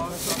Tamam.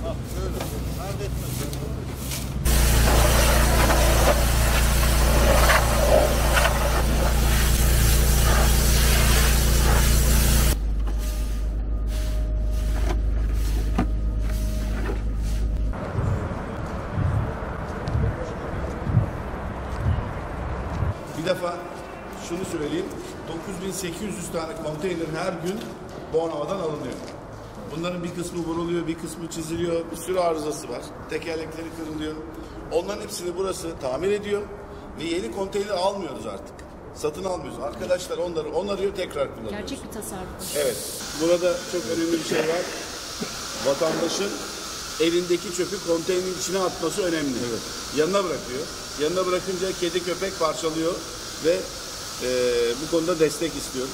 Bir defa şunu söyleyeyim. 9800 tane konteyner her gün Bornova'dan alınıyor. Bunların bir kısmı vuruluyor, bir kısmı çiziliyor, bir sürü arızası var. Tekerlekleri kırılıyor. Onların hepsini burası tamir ediyor ve yeni konteyner almıyoruz artık. Satın almıyoruz. Arkadaşlar onları onarıyor, tekrar kullanıyoruz. Gerçek bir tasarruf. Evet. Burada çok önemli bir şey var. Vatandaşın elindeki çöpü konteynerin içine atması önemli. Yanına bırakıyor. Yanına bırakınca kedi köpek parçalıyor ve eee, bu konuda destek istiyoruz.